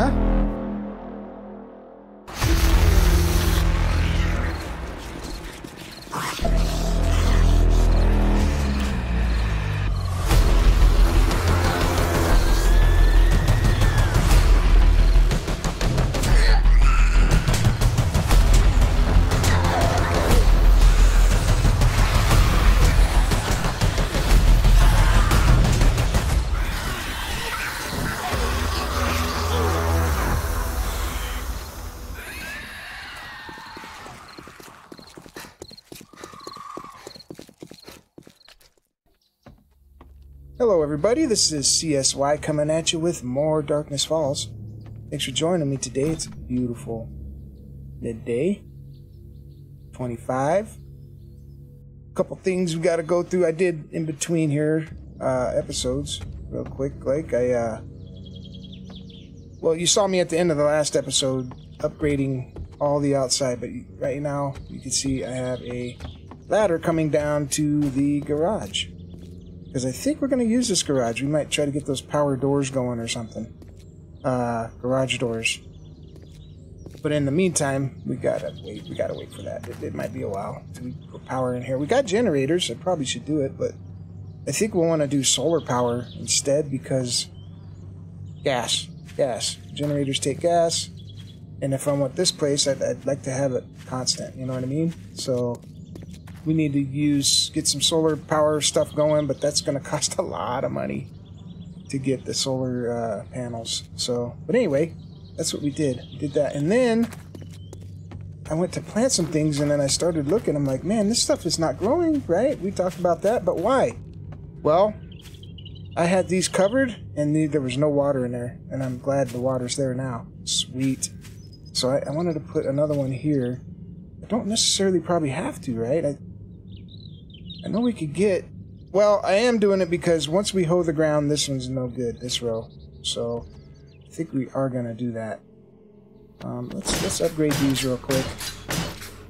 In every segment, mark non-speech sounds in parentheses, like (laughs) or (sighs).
Huh? Everybody. This is CSY coming at you with more Darkness Falls. Thanks for joining me today. It's beautiful midday. 25. A couple things we got to go through. I did in between here uh, episodes, real quick. Like, I, uh. Well, you saw me at the end of the last episode upgrading all the outside, but right now you can see I have a ladder coming down to the garage. Because I think we're going to use this garage. We might try to get those power doors going or something. Uh, garage doors. But in the meantime, we gotta wait. We gotta wait for that. It, it might be a while to put power in here. We got generators. I probably should do it, but I think we'll want to do solar power instead because gas, gas. Generators take gas, and if I want this place, I'd, I'd like to have it constant. You know what I mean? So we need to use get some solar power stuff going, but that's going (laughs) to cost a lot of money to get the solar uh, panels. So, but anyway, that's what we did. We did that, and then I went to plant some things, and then I started looking. I'm like, man, this stuff is not growing, right? We talked about that, but why? Well, I had these covered, and the, there was no water in there, and I'm glad the water's there now. Sweet. So I, I wanted to put another one here. I don't necessarily probably have to, right? I, I know we could get. Well, I am doing it because once we hoe the ground, this one's no good. This row, so I think we are gonna do that. Um, let's let's upgrade these real quick,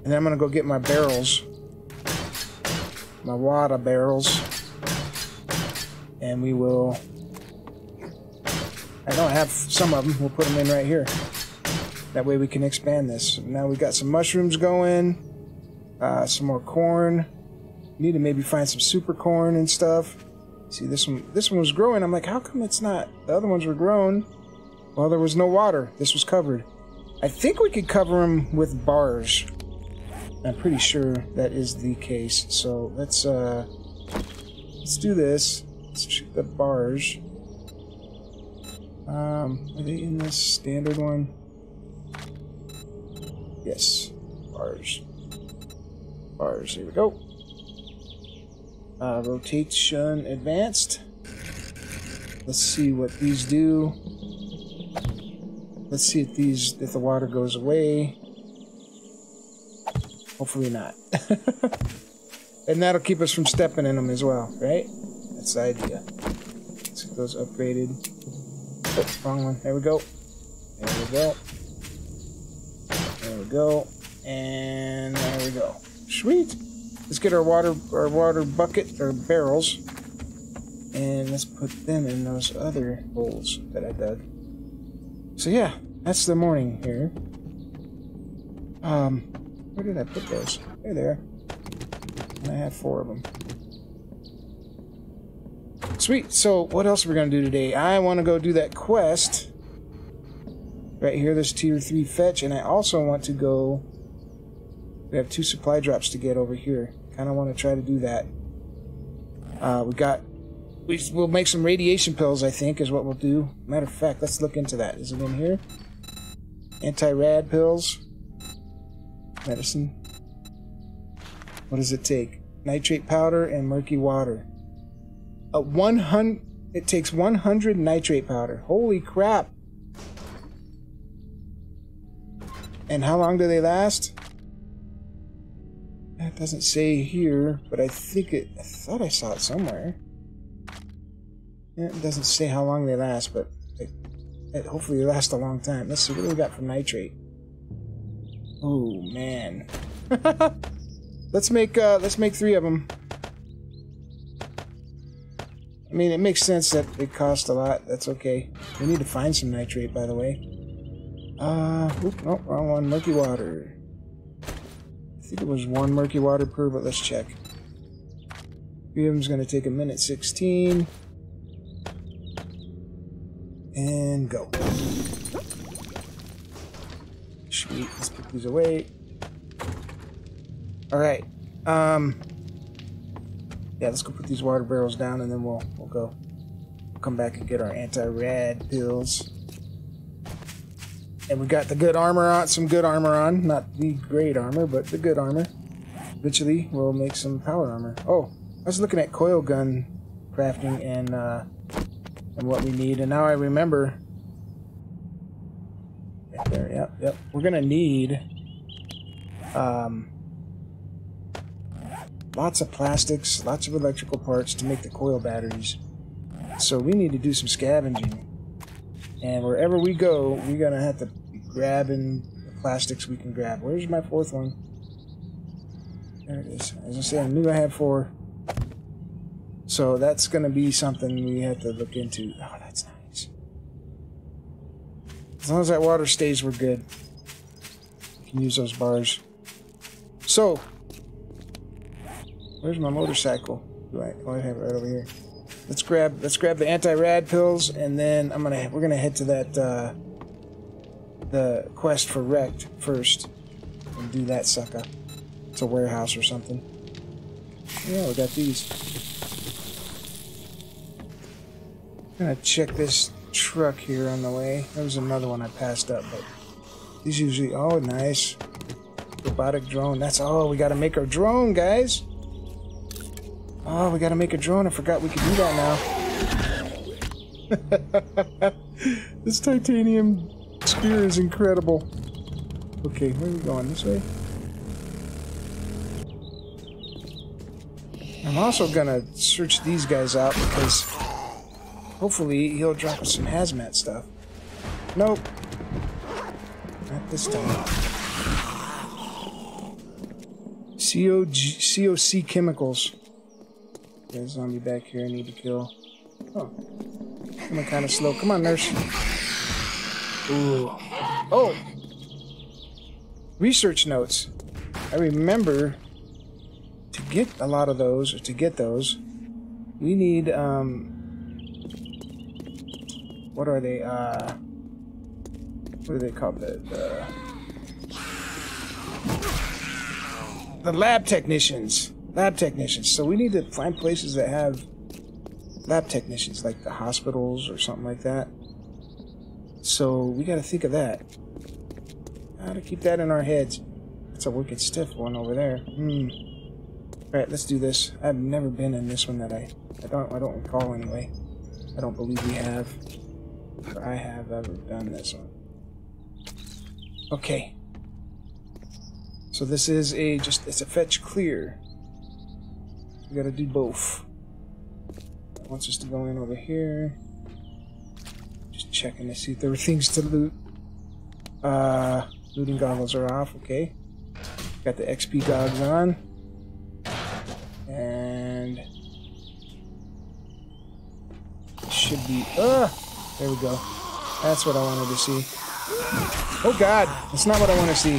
and then I'm gonna go get my barrels, my water barrels, and we will. I don't have some of them. We'll put them in right here. That way we can expand this. Now we've got some mushrooms going, uh, some more corn. Need to maybe find some super corn and stuff. See, this one, this one was growing. I'm like, how come it's not? The other ones were grown. Well, there was no water. This was covered. I think we could cover them with bars. I'm pretty sure that is the case. So let's uh, let's do this. Let's check the bars. Um, are they in this standard one? Yes, bars. Bars. Here we go. Uh, rotation advanced. Let's see what these do. Let's see if these if the water goes away. Hopefully not. (laughs) and that'll keep us from stepping in them as well, right? That's the idea. Let's get those upgraded. Oh, wrong one. There we go. There we go. There we go. And there we go. Sweet. Let's get our water our water bucket or barrels. And let's put them in those other holes that I dug. So yeah, that's the morning here. Um, where did I put those? There. And I have four of them. Sweet. So what else are we gonna do today? I want to go do that quest. Right here, this tier three fetch, and I also want to go. We have two supply drops to get over here. Kind of want to try to do that. Uh, we got. We, we'll make some radiation pills. I think is what we'll do. Matter of fact, let's look into that. Is it in here? Anti-rad pills. Medicine. What does it take? Nitrate powder and murky water. A 100. It takes 100 nitrate powder. Holy crap! And how long do they last? It doesn't say here, but I think it. I thought I saw it somewhere. It doesn't say how long they last, but it, hopefully they last a long time. Let's see what do we got for nitrate. Oh man. (laughs) let's make uh, let's make three of them. I mean, it makes sense that it costs a lot. That's okay. We need to find some nitrate, by the way. Uh, oop, nope, wrong one. Murky water. Think it was one murky water per, but let's check. Three going to take a minute 16. And go. Sweet. Let's put these away. All right. Um. Yeah, let's go put these water barrels down, and then we'll we'll go. We'll come back and get our anti-rad pills. And we got the good armor on, some good armor on. Not the great armor, but the good armor. Eventually, we'll make some power armor. Oh, I was looking at coil gun crafting and uh, and what we need, and now I remember. Right there, yep, yep. We're gonna need um, lots of plastics, lots of electrical parts to make the coil batteries. So we need to do some scavenging. And wherever we go, we're gonna have to grabbing the plastics we can grab. Where's my fourth one? There it is. As I say, I knew I had four. So that's going to be something we have to look into. Oh, that's nice. As long as that water stays, we're good. We can use those bars. So, where's my motorcycle? Do I, oh, I have it right over here. Let's grab let's grab the anti-rad pills, and then I'm gonna we're gonna head to that uh, the quest for wrecked first, and do that sucker. It's a warehouse or something. Yeah, we got these. Gonna check this truck here on the way. There was another one I passed up, but these usually oh nice. Robotic drone. That's all. We gotta make our drone, guys. Oh, we gotta make a drone. I forgot we could do that now. (laughs) this titanium spear is incredible. Okay, where are we going? This way? I'm also gonna search these guys out because Hopefully, he'll drop us some hazmat stuff. Nope. Not this time. COG, COC chemicals. There's a zombie back here I need to kill. Oh. I'm kind of slow. Come on, nurse. Ooh. Oh! Research notes. I remember to get a lot of those, or to get those, we need, um, what are they? Uh, what do they call the, the the lab technicians? Lab technicians. So we need to find places that have lab technicians, like the hospitals or something like that. So we got to think of that. How to keep that in our heads. That's a wicked stiff one over there. Hmm. All right, let's do this. I've never been in this one that I, I don't, I don't recall anyway. I don't believe we have. Or I have ever done this one. Okay. So this is a just it's a fetch clear. We gotta do both. It wants us to go in over here. Just checking to see if there were things to loot. Uh looting goggles are off, okay. Got the XP goggles on. And should be uh there we go. That's what I wanted to see. Oh god, that's not what I want to see.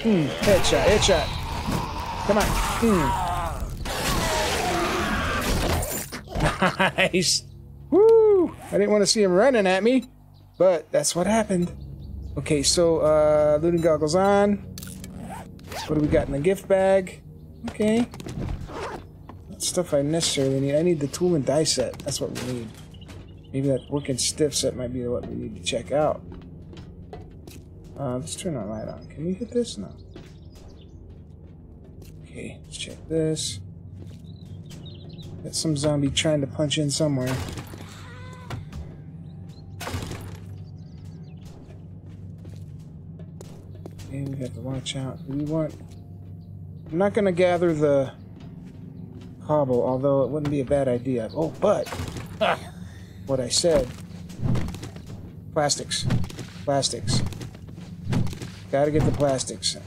Hmm, headshot, headshot. Come on. Hmm. (laughs) Nice. I didn't want to see him running at me, but that's what happened. Okay, so uh, looting goggles on. What do we got in the gift bag? Okay. That's stuff I necessarily need. I need the tool and die set. That's what we need. Maybe that working stiff set might be what we need to check out. Uh, let's turn our light on. Can we hit this? No. Okay, let's check this. Got some zombie trying to punch in somewhere. Okay, we have to watch out. We want... I'm not going to gather the cobble, although it wouldn't be a bad idea. Oh, but... Ah, what I said. Plastics. Plastics. Gotta get the plastics.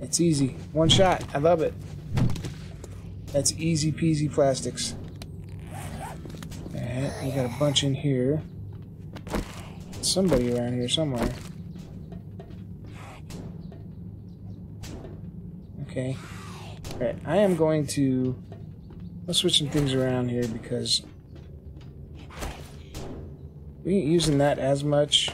It's easy. One shot. I love it. That's easy peasy plastics. We got a bunch in here. Somebody around here somewhere. Okay. Alright, I am going to... Let's switch some things around here because... We ain't using that as much.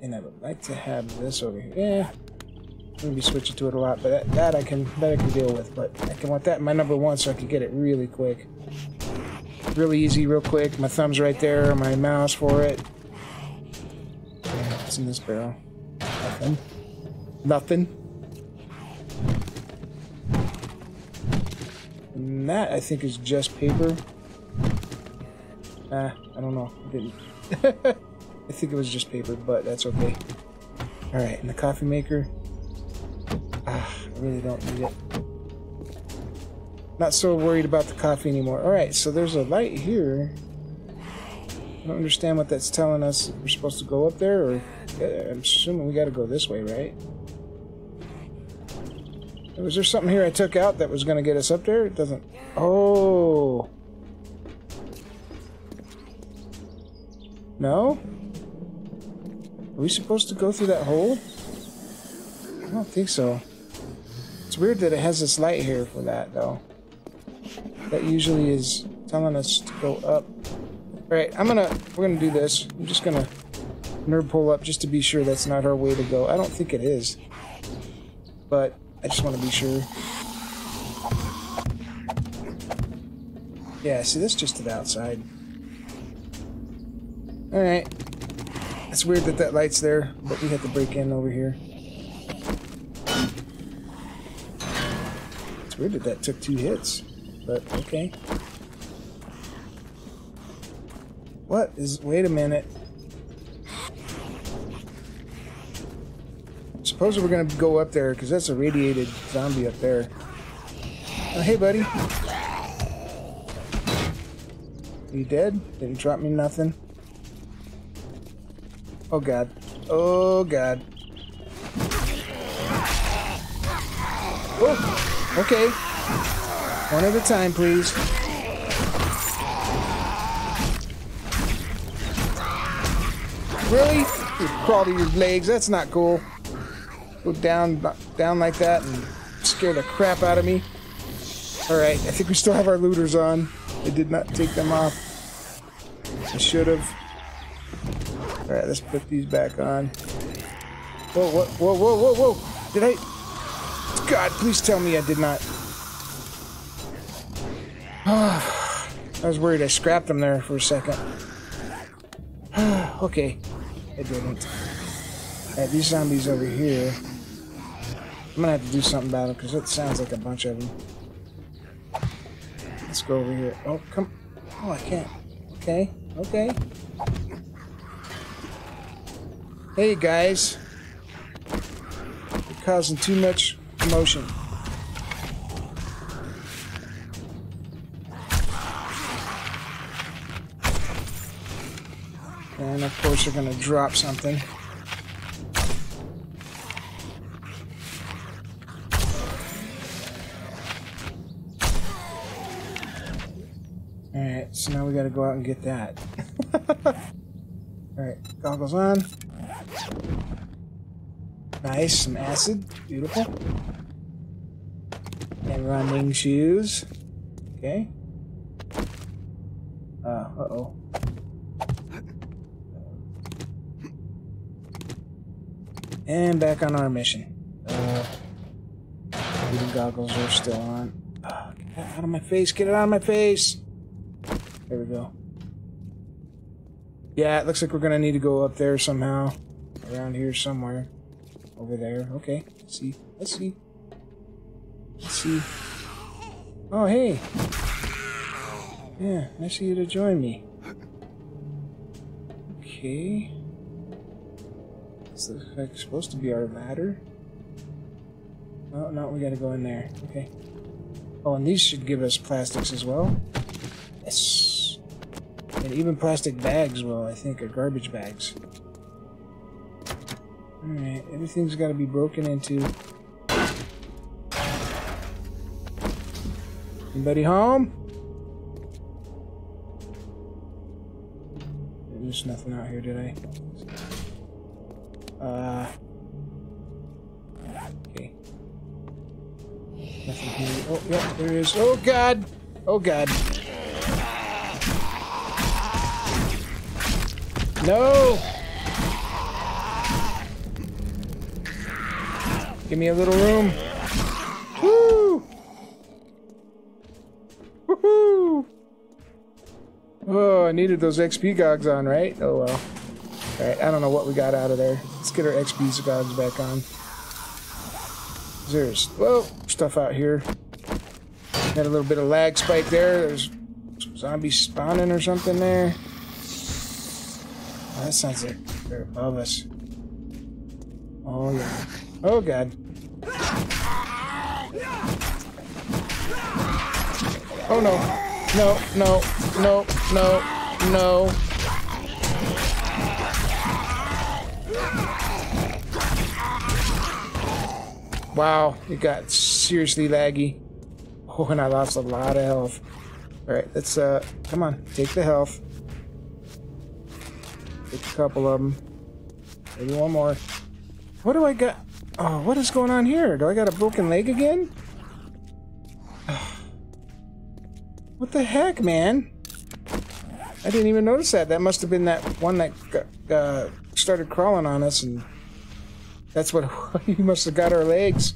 And I would like to have this over here. Yeah. I'm gonna be switching to it a lot, but that, that I can that I can deal with. But I can want that my number one so I can get it really quick. Really easy, real quick. My thumb's right there, my mouse for it. What's in this barrel? Nothing. Nothing. And that, I think, is just paper. Ah, I don't know. I didn't. (laughs) I think it was just paper, but that's okay. Alright, and the coffee maker. Ah, I really don't need it. Not so worried about the coffee anymore. Alright, so there's a light here. I don't understand what that's telling us. We're supposed to go up there, or... Uh, I'm assuming we gotta go this way, right? Was there something here I took out that was gonna get us up there? It doesn't... Oh... No? Are we supposed to go through that hole? I don't think so. It's weird that it has this light here for that, though. That usually is telling us to go up. Alright, I'm gonna... We're gonna do this. I'm just gonna nerd pole up just to be sure that's not our way to go. I don't think it is. But I just want to be sure. Yeah, see, this just to the outside. Alright. It's weird that that light's there, but we have to break in over here. It's weird that that took two hits, but okay. What is... Wait a minute. Suppose we're gonna go up there, because that's a radiated zombie up there. Oh, hey, buddy. You dead? Didn't drop me nothing? Oh, God. Oh, God. Oh, okay. One at a time, please. Really? You crawl to your legs. That's not cool. Go down, down like that and scare the crap out of me. Alright, I think we still have our looters on. I did not take them off. I should have. Alright, let's put these back on. Whoa, whoa, whoa, whoa, whoa, whoa! Did I? God, please tell me I did not. (sighs) I was worried I scrapped them there for a second. (sighs) okay, I didn't. Alright, these zombies over here. I'm gonna have to do something about them because it sounds like a bunch of them. Let's go over here. Oh, come. Oh, I can't. Okay, okay. Hey, guys. You're causing too much commotion. And of course, they're gonna drop something. Alright, so now we gotta go out and get that. (laughs) Alright, goggles on. Nice, some acid. Beautiful. And running shoes. Okay. Uh, uh-oh. And back on our mission. Uh, the goggles are still on. Uh, get that out of my face, get it out of my face! There we go. Yeah, it looks like we're gonna need to go up there somehow. Around here somewhere. Over there. Okay. Let's see. Let's see. Let's see. Oh, hey. Yeah, nice of you to join me. Okay. This like supposed to be our ladder? Oh, no, we gotta go in there. Okay. Oh, and these should give us plastics as well. Yes. And even plastic bags will, I think, are garbage bags. Alright, everything's got to be broken into. Anybody home? There's nothing out here, did I? Uh. Okay. Nothing here. Oh, yeah, there is. Oh, God! Oh, God. No! Give me a little room. Woo! Woohoo! Oh, I needed those XP gogs on, right? Oh well. Alright, I don't know what we got out of there. Get our XP gogs back on. There's, well, stuff out here. Had a little bit of lag spike there. There's zombies spawning or something there. Oh, that sounds like they're above us. Oh, yeah. Oh, God. Oh, no. No, no, no, no, no. Wow, it got seriously laggy. Oh, and I lost a lot of health. Alright, let's, uh, come on, take the health. Take a couple of them. Maybe one more. What do I got? Oh, what is going on here? Do I got a broken leg again? (sighs) What the heck, man? I didn't even notice that. That must have been that one that uh, started crawling on us, and that's what (laughs) he must have got our legs.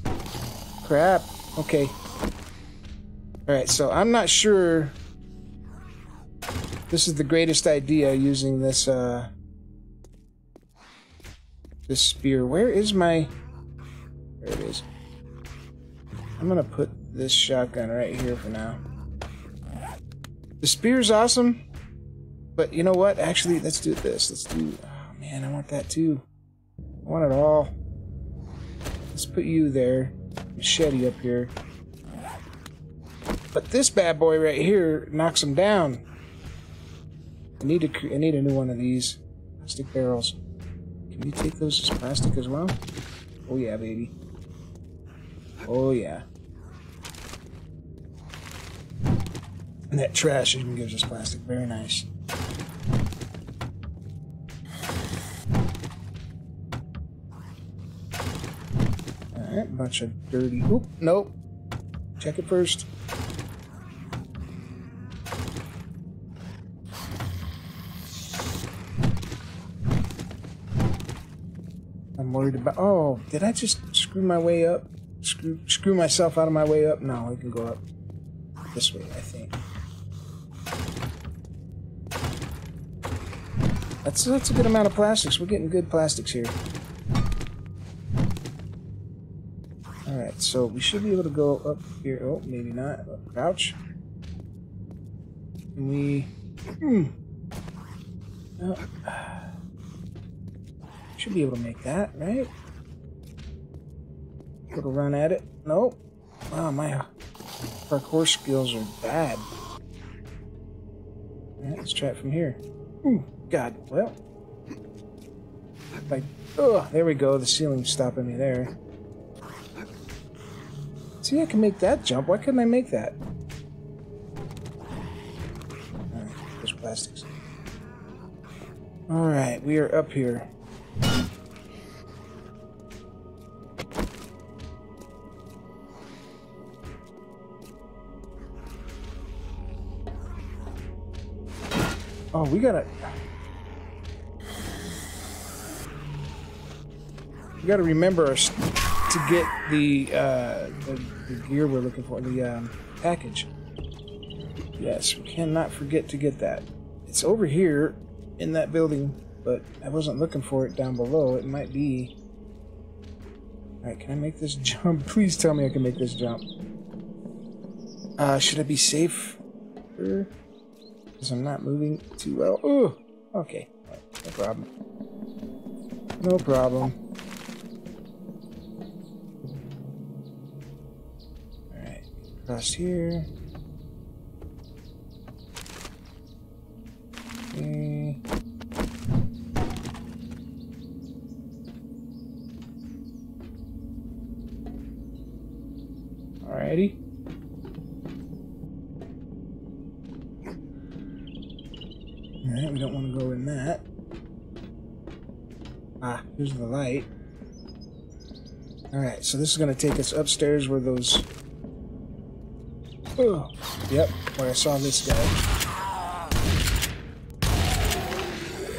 Crap. Okay. Alright, so I'm not sure this is the greatest idea using this, uh, this spear. Where is my... There it is. I'm gonna put this shotgun right here for now. The spear's awesome, but you know what? Actually, let's do this. Let's do... Oh, man, I want that too. I want it all. Let's put you there. Machete up here. But this bad boy right here knocks him down. I need a, I need a new one of these. Plastic barrels. Can you take those as plastic as well? Oh yeah, baby. Oh yeah. And that trash even gives us plastic. Very nice. Bunch of dirty... Oop, nope. Check it first. I'm worried about... Oh, did I just screw my way up? Screw, screw myself out of my way up? No, I can go up this way, I think. That's, that's a good amount of plastics. We're getting good plastics here. So we should be able to go up here. Oh, maybe not. Can we... Hmm. Oh. Should be able to make that, right? Little run at it. Nope. Wow, my parkour skills are bad. Let's try it from here. Ooh. God, well. Like, oh, there we go. The ceiling's stopping me there. See, I can make that jump. Why couldn't I make that? Alright, there's plastics. Alright, we are up here. Oh, we gotta... We gotta remember to get the, uh, the, the gear we're looking for, the um, package. Yes, we cannot forget to get that. It's over here in that building, but I wasn't looking for it down below. It might be... Alright, can I make this (laughs) jump? Please tell me I can make this jump. Uh, should I be safe? Because I'm not moving too well. Oh, okay. Right, no problem. No problem. Across here. Okay. Alrighty. Alright, we don't want to go in that. Ah, here's the light. Alright, so this is going to take us upstairs where those... Oh, yep, where I saw this guy.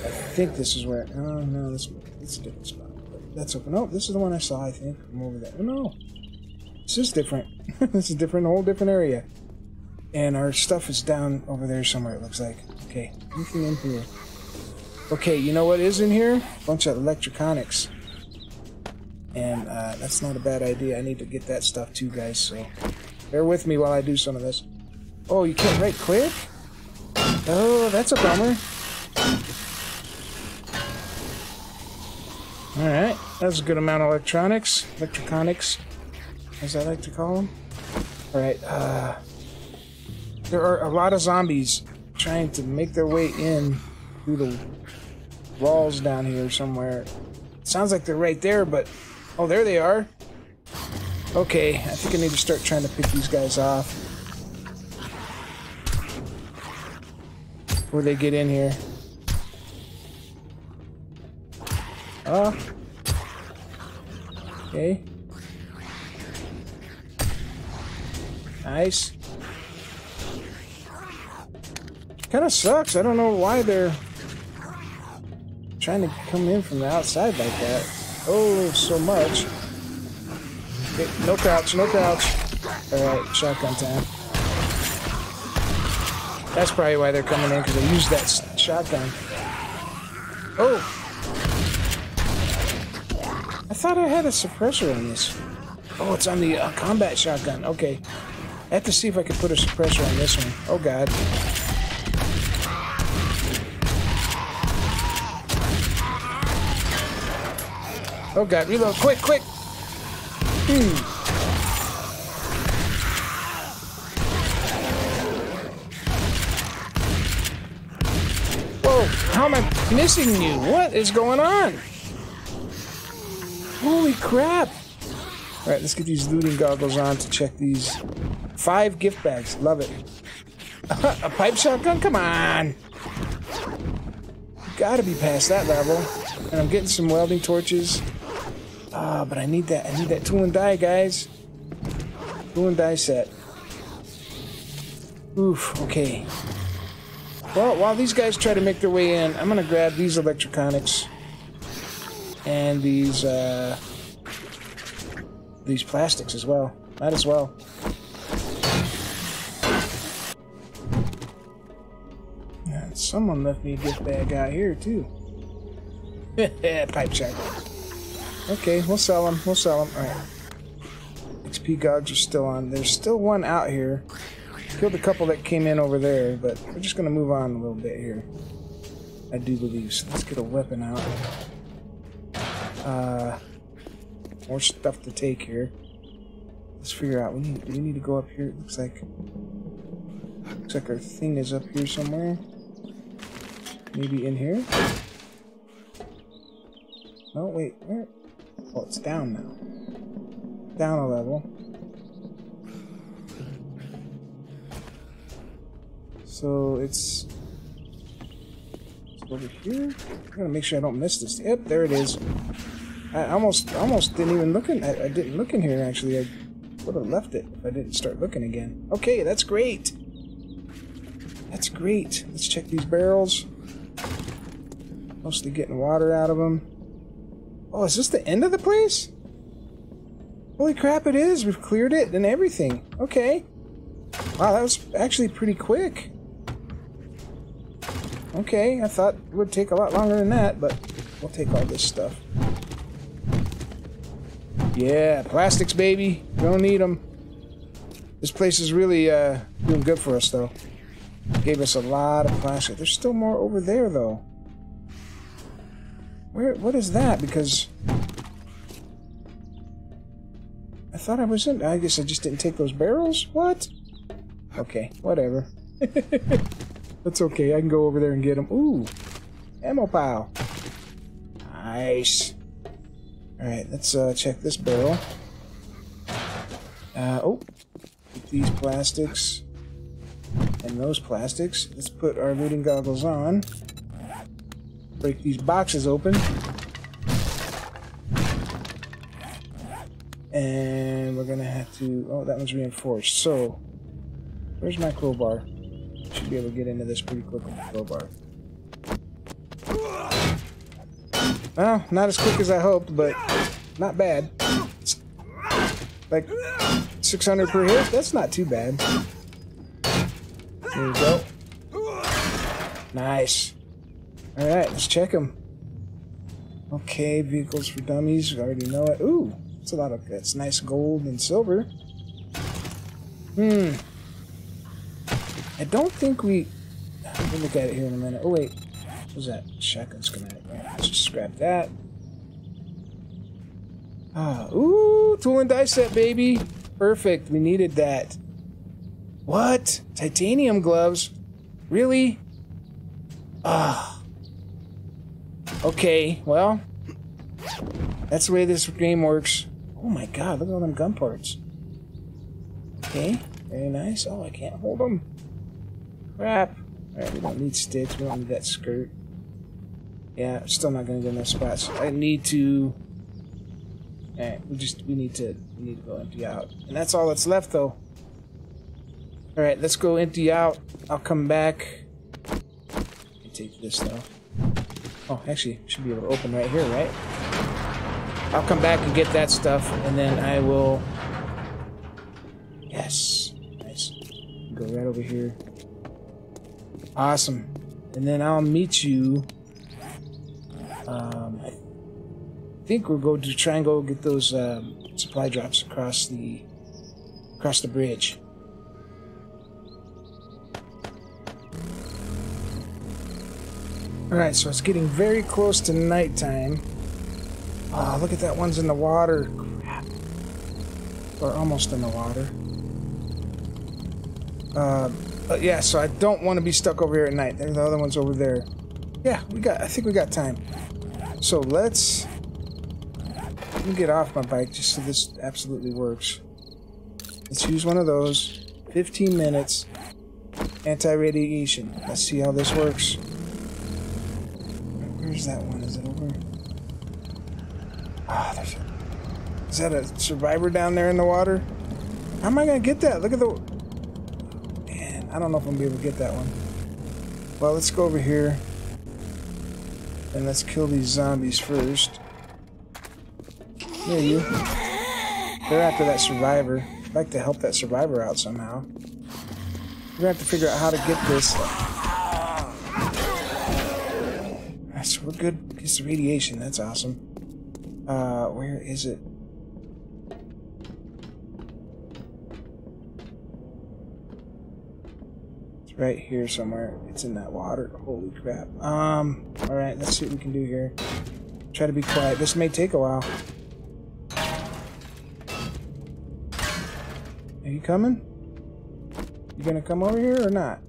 I think this is where... Oh, no, this, is a different spot. That's open. Oh, this is the one I saw, I think. I'm over there. Oh, no. This is different. (laughs) this is different, a whole different area. And our stuff is down over there somewhere, it looks like. Okay, anything in here? Okay, you know what is in here? A bunch of electronics. And uh, that's not a bad idea. I need to get that stuff too, guys, so bear with me while I do some of this. Oh, you can't right click? Oh, that's a bummer. Alright, that's a good amount of electronics. Electronics, as I like to call them. Alright, uh... There are a lot of zombies trying to make their way in through the walls down here somewhere. Sounds like they're right there, but... Oh, there they are. Okay, I think I need to start trying to pick these guys off. Before they get in here. Oh. Okay. Nice. Kind of sucks. I don't know why they're trying to come in from the outside like that. Oh, so much. No crouch, no crouch. Alright, shotgun time. That's probably why they're coming in, because they used that shotgun. Oh! I thought I had a suppressor on this. Oh, it's on the uh, combat shotgun. Okay. I have to see if I can put a suppressor on this one. Oh, God. Oh god, reload, quick, quick! Whoa, how am I missing you? What is going on? Holy crap! Alright, let's get these looting goggles on to check these. Five gift bags, love it. (laughs) A pipe shotgun? Come on! gotta be past that level. And I'm getting some welding torches. Ah, but I need that. I need that tool and die, guys. Tool and die set. Oof, okay. Well, while these guys try to make their way in, I'm gonna grab these electroconics and these uh, these plastics as well. Might as well. And someone left me a gift bag out here too. (laughs) Pipe check. Okay, we'll sell them. We'll sell them. Alright. XP gods are still on. There's still one out here. Killed a couple that came in over there, but we're just going to move on a little bit here. I do believe. So let's get a weapon out. Uh, more stuff to take here. Let's figure out. We need. We need to go up here? It looks like. Looks like our thing is up here somewhere. Maybe in here. Oh wait, where? Well, it's down now. Down a level. So it's, over here. I'm gonna make sure I don't miss this. Yep, there it is. I almost almost didn't even look in. I, I didn't look in here actually. I would have left it if I didn't start looking again. Okay, that's great. That's great. Let's check these barrels. Mostly getting water out of them. Oh, is this the end of the place? Holy crap, it is. We've cleared it and everything. Okay. Wow, that was actually pretty quick. Okay, I thought it would take a lot longer than that, but we'll take all this stuff. Yeah, plastics, baby. Don't need them. This place is really uh, doing good for us, though. Gave us a lot of plastic. There's still more over there, though. Where? What is that? Because I thought I was in. I guess I just didn't take those barrels. What? Okay, whatever. (laughs) That's okay. I can go over there and get them. Ooh, ammo pile. Nice. All right, let's uh, check this barrel. Uh, oh, these plastics and those plastics. Let's put our looting goggles on. Break these boxes open. And we're gonna have to. Oh, that one's reinforced. So, where's my crowbar? Should be able to get into this pretty quick with the crowbar. Well, not as quick as I hoped, but not bad. Like 600 per hit. That's not too bad. There you go. Nice. All right, let's check them. Okay, vehicles for dummies. We already know it. Ooh, it's a lot of that's nice gold and silver. Hmm. I don't think we. We'll look at it here in a minute. Oh wait, what was that shotgun schematic? Right, let's just scrap that. Ah, ooh, tool and die set, baby. Perfect. We needed that. What? Titanium gloves? Really? Ah. Okay, well. That's the way this game works. Oh my god, look at all them gun parts. Okay, very nice. Oh, I can't hold them. Crap. Alright, we don't need sticks. We don't need that skirt. Yeah, still not gonna get enough spots. I need to... Alright, we just, we need to, we need to go empty out. And that's all that's left, though. Alright, let's go empty out. I'll come back. Take this, though. Oh, actually, should be able to open right here, right? I'll come back and get that stuff, and then I will... Yes. Nice. Go right over here. Awesome. And then I'll meet you... Um, I think we'll go to try and go get those um, supply drops across the across the bridge. Alright, so it's getting very close to nighttime. Oh, look at that one's in the water. Crap. Or almost in the water. Uh, yeah, so I don't want to be stuck over here at night. There's the other ones over there. Yeah, we got. I think we got time. So let's let me get off my bike just so this absolutely works. Let's use one of those. 15 minutes. Anti-radiation. Let's see how this works. Where's that one? Is it over? Ah, there's a, Is that a survivor down there in the water? How am I gonna get that? Look at the... Man, I don't know if I'm gonna be able to get that one. Well, let's go over here. And let's kill these zombies first. Yeah, you. They're after that survivor. I'd like to help that survivor out somehow. We're gonna have to figure out how to get this. So the radiation. That's awesome. Uh, where is it? It's right here somewhere. It's in that water. Holy crap. Um, alright, let's see what we can do here. Try to be quiet. This may take a while. Are you coming? You gonna come over here or not?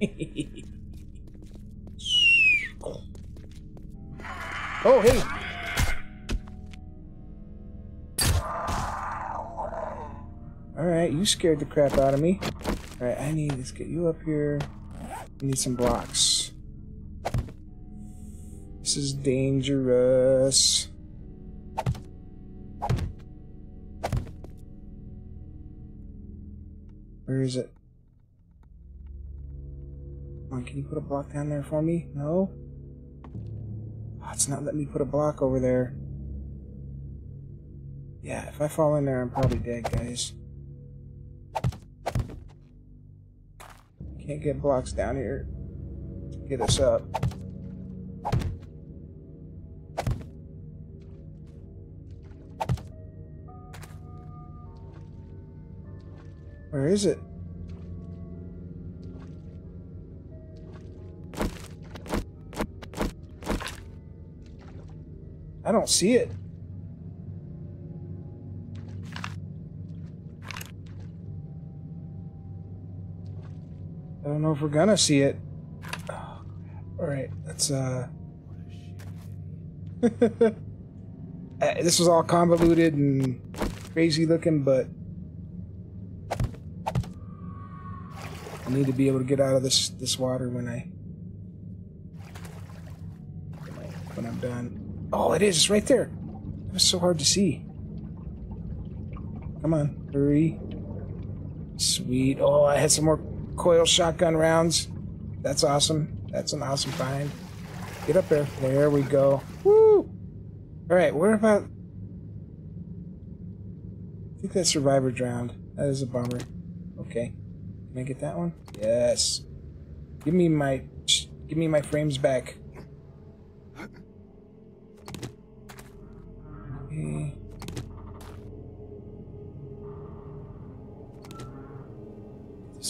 (laughs) oh, hey! Alright, you scared the crap out of me. Alright, I need, let's get you up here. I need some blocks. This is dangerous. Where is it? Come on, can you put a block down there for me? No? It's not letting me put a block over there. Yeah, if I fall in there, I'm probably dead, guys. Can't get blocks down here get us up. Where is it? I don't see it. I don't know if we're gonna see it. (sighs) Oh, Alright, let's uh... uh... (laughs) This was all convoluted and crazy looking, but I need to be able to get out of this this water when I done. Oh, it is. It's right there. It was so hard to see. Come on. Hurry. Sweet. Oh, I had some more coil shotgun rounds. That's awesome. That's an awesome find. Get up there. There we go. Woo! Alright, where about... I think that survivor drowned. That is a bummer. Okay. Can I get that one? Yes. Give me my... Give me my frames back.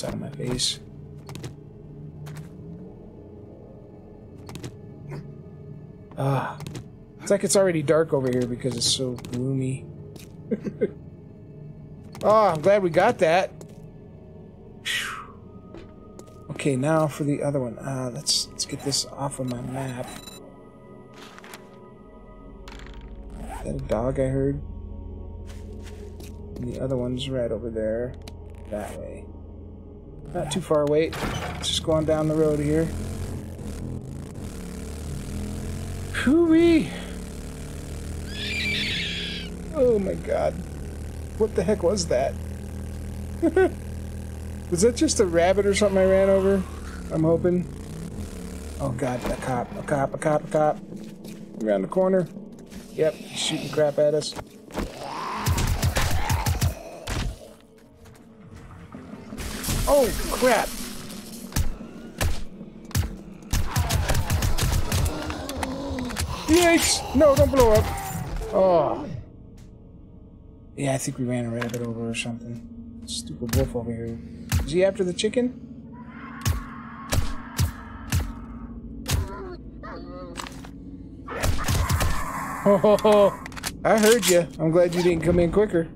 Out of my face. Ah. It's like it's already dark over here because it's so gloomy. oh, (laughs) I'm glad we got that. Okay, now for the other one. Uh, let's let's get this off of my map. Is that a dog I heard? And the other one's right over there. That way. Not too far away. Just go on down the road here. Hooey! Oh my god. What the heck was that? (laughs) was that just a rabbit or something I ran over? I'm hoping. Oh god, a cop, a cop, a cop, a cop. Around the corner. Yep, shooting crap at us. Crap! Yikes! No, don't blow up! Oh. Yeah, I think we ran a rabbit over or something. Stupid wolf over here. Is he after the chicken? Oh, (laughs) I heard you. I'm glad you didn't come in quicker.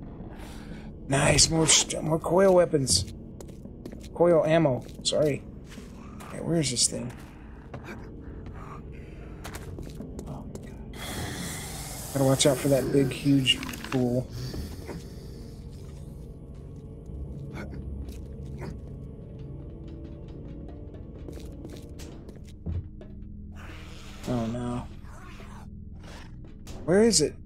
Nice, more more coil weapons. Coil ammo. Sorry. Where is this thing? Oh. Gotta watch out for that big, huge fool. Oh no. Where is it?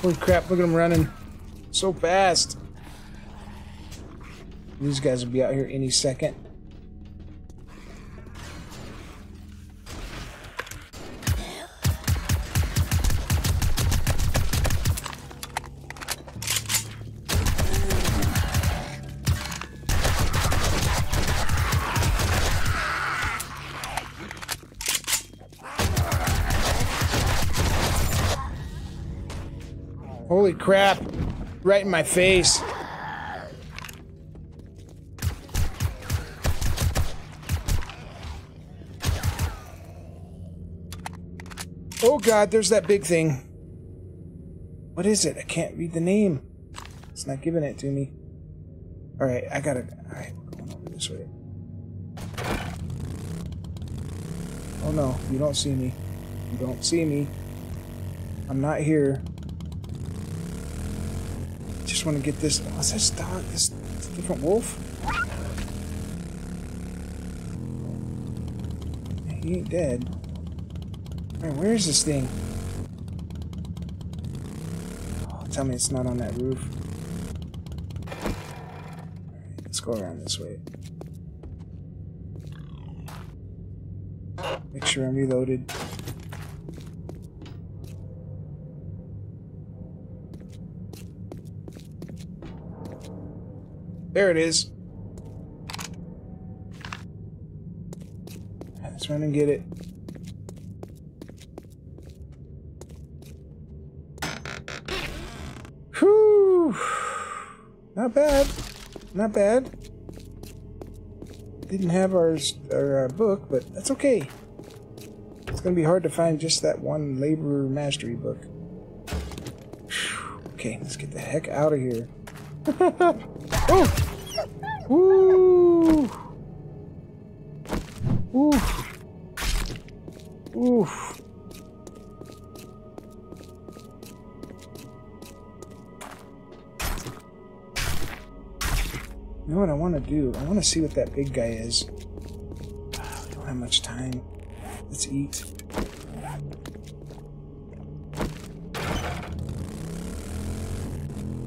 Holy crap, look at him running. So fast. These guys will be out here any second. Holy crap. Right in my face. Oh god, there's that big thing. What is it? I can't read the name. It's not giving it to me. Alright, I gotta... Alright, we're going over this way. Oh no, you don't see me. You don't see me. I'm not here. I just want to get this... What's this dog? This, different wolf? He ain't dead. Man, where is this thing? Oh, tell me it's not on that roof. Alright, let's go around this way. Make sure I'm reloaded. There it is. Let's run and get it. Whew. Not bad. Not bad. Didn't have our, our uh, book, but that's okay. It's going to be hard to find just that one Laborer Mastery book. Whew. Okay, let's get the heck out of here. (laughs) Ooh! Ooh! Oof. Oof. You know what I want to do? I want to see what that big guy is. Oh, don't have much time. Let's eat.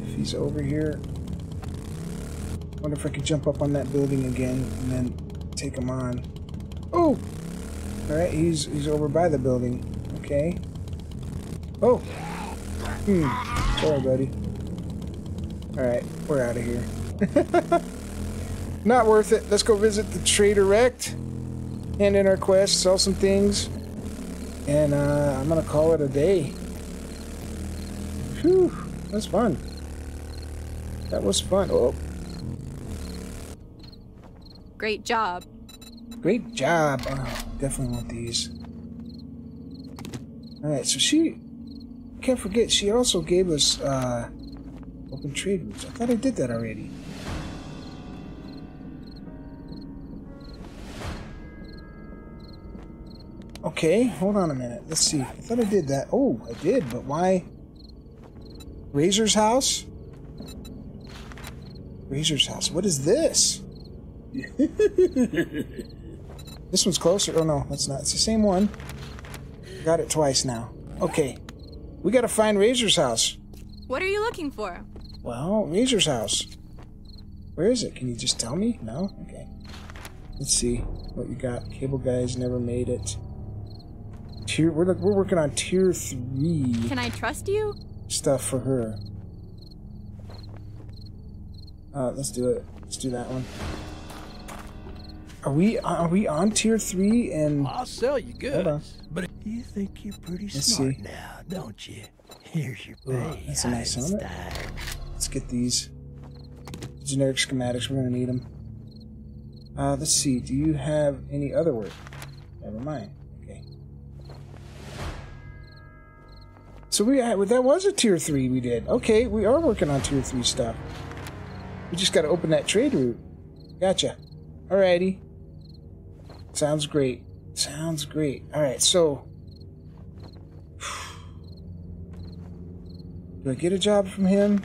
If he's over here, wonder if I could jump up on that building again and then take him on. Oh! Alright, he's he's over by the building. Okay. Oh! Hmm. Sorry, buddy. Alright, we're out of here. (laughs) Not worth it. Let's go visit the Trader Rekt. Hand in our quest, sell some things. And uh, I'm gonna call it a day. Whew, that's fun. That was fun. Oh. Great job. Great job. Oh, definitely want these. Alright, so she... Can't forget, she also gave us uh, open trade routes. I thought I did that already. Okay, hold on a minute. Let's see. I thought I did that. Oh, I did, but why? Razor's house? Razor's house. What is this? (laughs) this one's closer. Oh no, that's not. It's the same one. Got it twice now. Okay. We gotta find Razor's house. What are you looking for? Well, Razor's house. Where is it? Can you just tell me? No? Okay. Let's see what you got. Cable guys never made it. Tier, we're, we're working on tier three Can I trust you? stuff for her. Uh, let's do it. Let's do that one. Are we are we on tier three and I'll sell you Hold on. goods. But you think you're pretty Let's smart see. now, don't you? Here's your Ooh, pay. that's a nice helmet. Let's get these generic schematics. We're gonna need them. Uh, let's see. Do you have any other work? Never mind. Okay. So we had, that was a tier three we did. Okay, we are working on tier three stuff. We just got to open that trade route. Gotcha. Alrighty. Sounds great. Sounds great. Alright, so. (sighs) Do I get a job from him?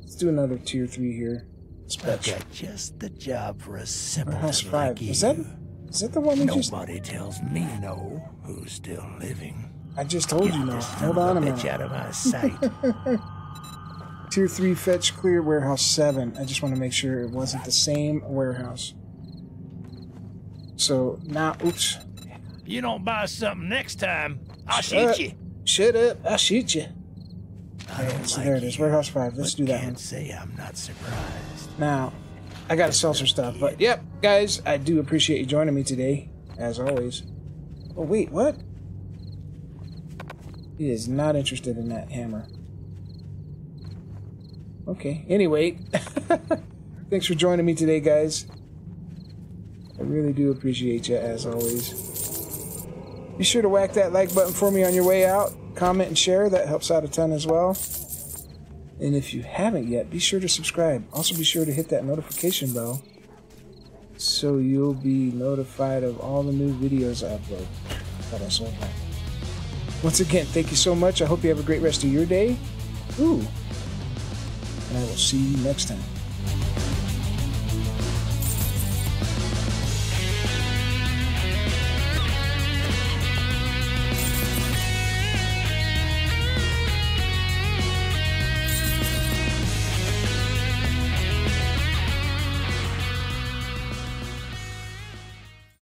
Let's do another tier three here. I've got just the job for a simple Warehouse five. like. Is that is that the one we just Nobody tells me no who's still living. I just told you no. Hold on a minute. out of my sight. (laughs) Tier three fetch clear warehouse seven. I just want to make sure it wasn't the same warehouse. So now oops. you don't buy something next time, I'll Shut- shoot you. Shut up, I'll shoot you. I don't so like there it is. Warehouse five. Let's do that can't one. say I'm not surprised. Now, I gotta sell some stuff, but yep, guys, I do appreciate you joining me today, as always. Oh wait, what? He is not interested in that hammer. Okay, anyway, (laughs) thanks for joining me today, guys. I really do appreciate you, as always. Be sure to whack that like button for me on your way out. Comment and share, that helps out a ton as well. And if you haven't yet, be sure to subscribe. Also, be sure to hit that notification bell so you'll be notified of all the new videos I upload. Thought I that. Once again, thank you so much. I hope you have a great rest of your day. Ooh. And I will see you next time.